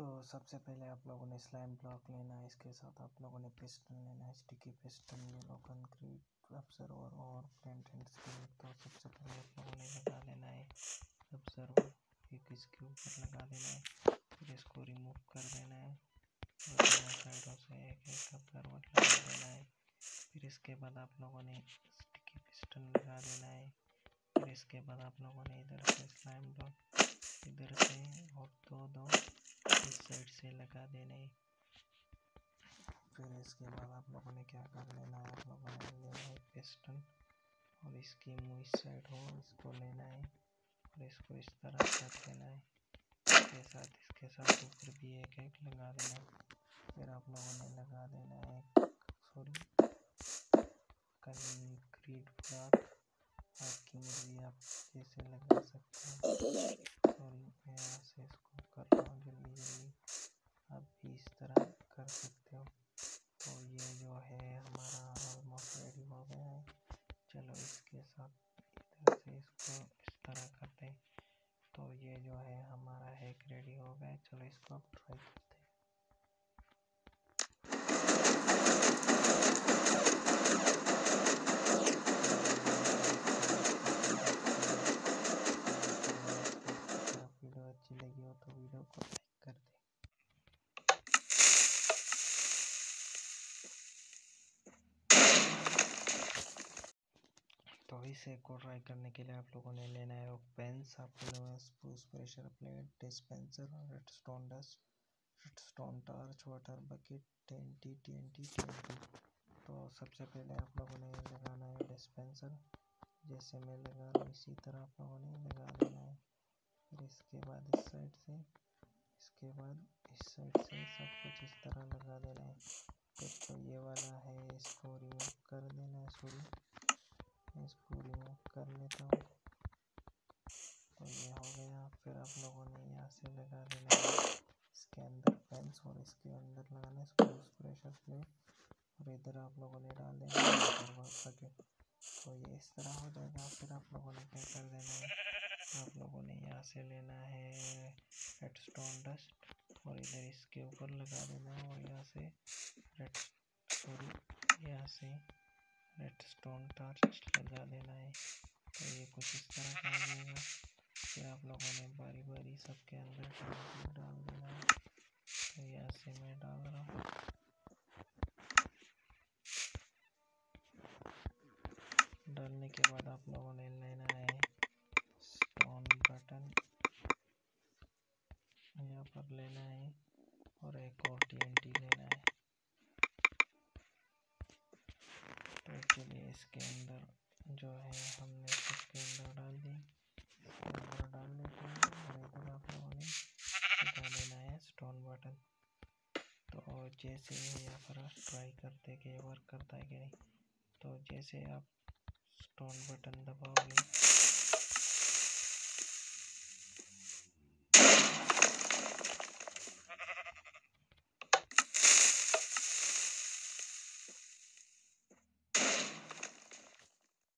तो सबसे पहले आप लोगों ने स्लाइम ब्लॉक लेना है, इसके साथ आप लोगों ने पिस्टन लेना है स्टिकी पिस्टन ये लो कंक्रीट ऑब्जर्वर और प्लेंट एंड स्टील तो सबसे पहले आप लोगों ने लगा लेना है ऑब्जर्वर एक इसके ऊपर लगा देना है, फिर इसको रिमूव कर देना है, और साइडों से एक एक ऑब्जर्वर लगा देना है, फिर इसके बाद आप लोगों ने स्टिकी पिस्टन लगा देना है, फिर इसके बाद आप लोगों ने इधर से स्लाइम ब्लॉक इधर से और दो से लगा देने। फिर इसके बाद आप लोगों ने क्या कर लेना है? आप लोगों ने लेना है पिस्टन और इसकी मुँह इस साइड हो, इसको लेना है और इसको इस तरह कर देना है। इसके साथ इसके साथ ऊपर भी एक एक लगा देना है। फिर आप लोगों ने लगा देना है सॉरी कंक्रीट ब्लॉक आपकी मर्ज़ी आप जैसे लगा सकते हैं सकते हो तो ये जो है हमारा ऑलमोस्ट रेडी हो गया है चलो इसके साथ इधर से इसको इस तरह करते हैं तो ये जो है हमारा हैक रेडी हो गया। चलो इसको अब ट्राई करते हैं वीडियो अच्छी लगी हो तो वीडियो को लाइक कर दें तो इसे को ट्राई करने के लिए आप लोगों ने लेना है पेंस आप spoons pressure plate dispenser red stone dust red stone torch water bucket ten T T T तो सबसे पहले आप लोगों ने लगाना है डिस्पेंसर जैसे मैं लगा रहा हूँ, इसी तरह आप लोगों ने लगा देना है। फिर इसके बाद इस साइड से, इसके बाद इस साइड से सब कुछ इस तरह लगा देना है। तो ये वाला है, इसको रिमूव कर देना है सॉरी इसको रिमूव कर लेता हूँ तो ये हो गया फिर आप लोगों ने यहाँ से लगा देना है इसके अंदर पेंस और इसके अंदर लगाना है। प्रेशर प्लेट और इधर आप लोगों ने डाल देना है। तो ये इस तरह हो जाएगा। फिर आप लोगों ने क्या कर देना है? आप लोगों ने यहाँ से लेना है रेड स्टोन डस्ट और इधर इसके ऊपर लगा देना है और यहाँ से रेड सॉरी यहाँ से रेड स्टोन टॉर्च लगा देना है। तो ये कुछ इस तरह का हो जाएगा। फिर आप लोगों ने बारी बारी सबके अंदर डाल देना है। तो यहाँ से मैं डाल रहा हूँ। डालने के बाद आप लोगों ने लेना है स्टोन बटन यहाँ पर लेना है और एक और टीएनटी लेना है। तो चलिए इसके अंदर जो है हमने इसके अंदर डाल दी इसके अंदर डाल लेते हैं और इधर आप लोगों ने लगा देना है स्टोन बटन तो जैसे यहाँ पर ट्राई करते कि वर्क करता है कि नहीं तो जैसे आप स्टोन बटन दबाओगे